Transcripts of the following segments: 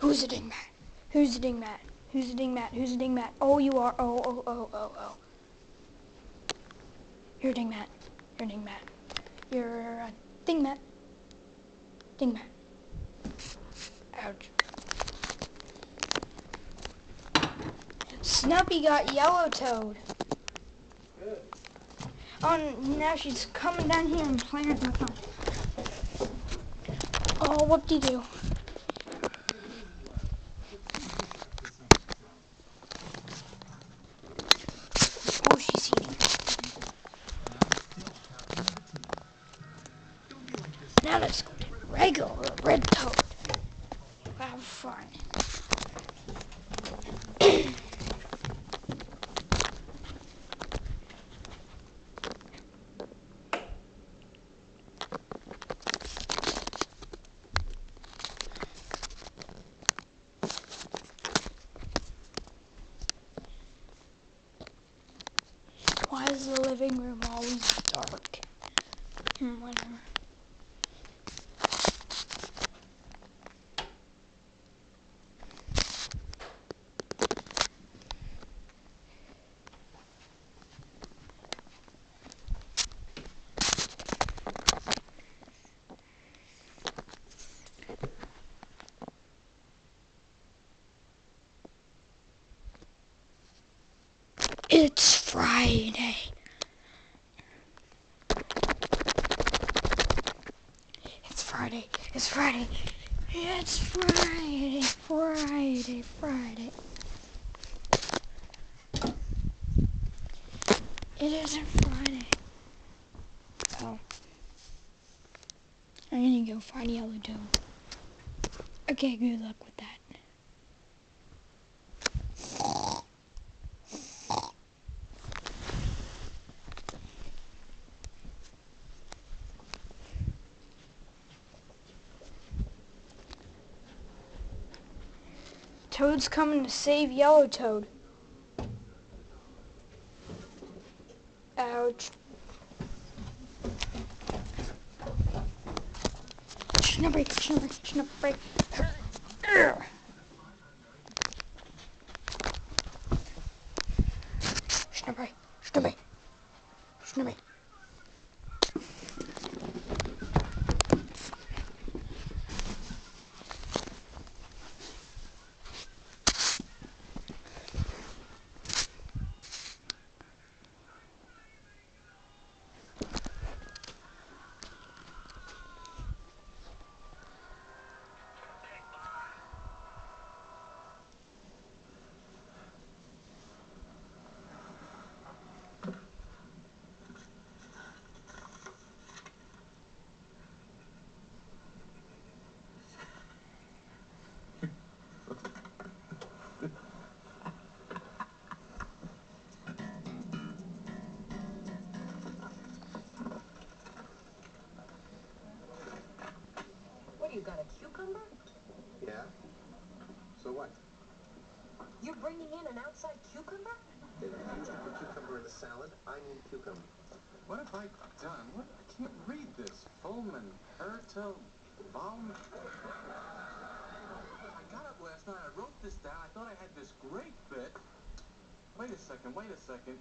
Who's the dingbat? Who's the dingbat? Who's the dingbat? Who's the dingbat? Oh, you are. Oh, oh, oh, oh, oh. You're a dingbat. You're a dingbat. You're a dingbat. Dingbat. Ouch. Snuppy got yellow toad. Good. Oh, now she's coming down here and playing with my phone. Oh, whoop-de-doo. Oh, she's eating. Now let's regular red toad. Have fun. Why is the living room always dark? Hmm, whatever. It's Friday. It's Friday. It's Friday. It's Friday. Friday. Friday. It isn't Friday. Oh. I'm gonna go find Yellow Toad. Okay, good luck with that. Toad's coming to save Yellow Toad. Ouch. Snubbery, snubbery, snubbery. Got a cucumber? Yeah? So what? You're bringing in an outside cucumber? They refuse to put cucumber in a salad. I need cucumber. What have I done? What? I can't read this. Fulman, Hertel, Baum. I got up last night. I wrote this down. I thought I had this great bit. Wait a second. Wait a second.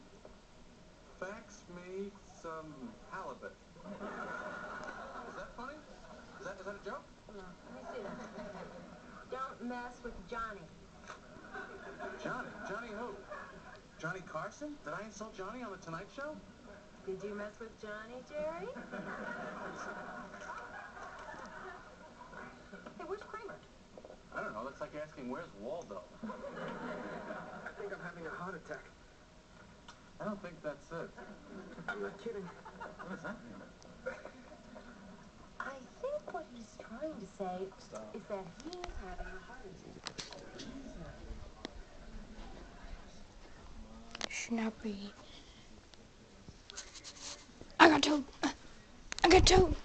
Fax me some halibut. Is that funny? Is that, is that a joke? No, let me see that. Don't mess with Johnny. Johnny? Johnny who? Johnny Carson? Did I insult Johnny on the Tonight Show? Did you mess with Johnny, Jerry? hey, where's Kramer? I don't know. That's like asking where's Waldo. I think I'm having a heart attack. I don't think that's it. I'm not kidding. What does that mean? I think what he's trying to say is that he's having a heart attack. Snappy. I got Toad. I got Toad.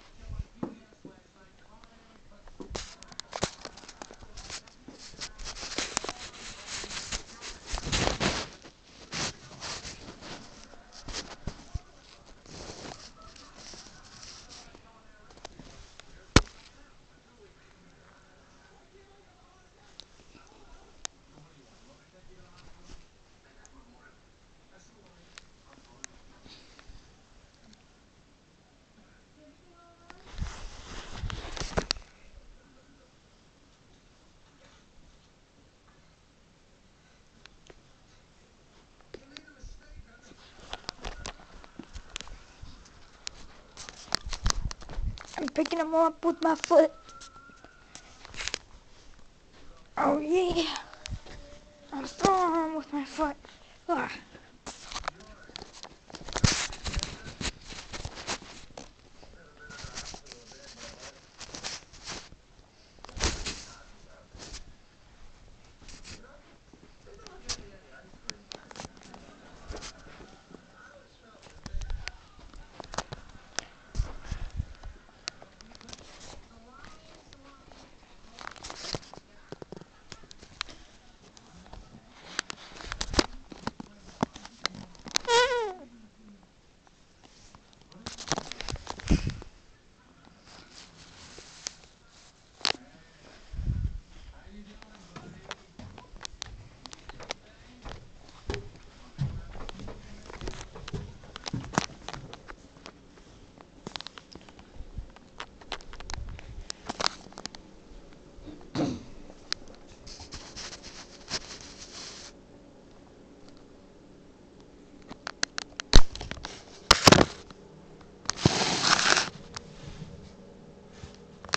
Picking them up with my foot. Oh yeah. I'm throwing them with my foot. Ah.